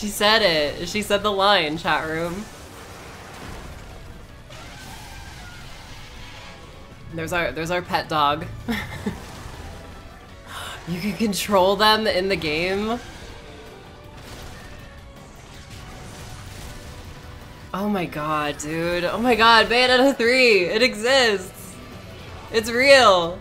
She said it. She said the line, chat room. There's our there's our pet dog. you can control them in the game. Oh my god, dude. Oh my god, Bayonetta 3! It exists! It's real!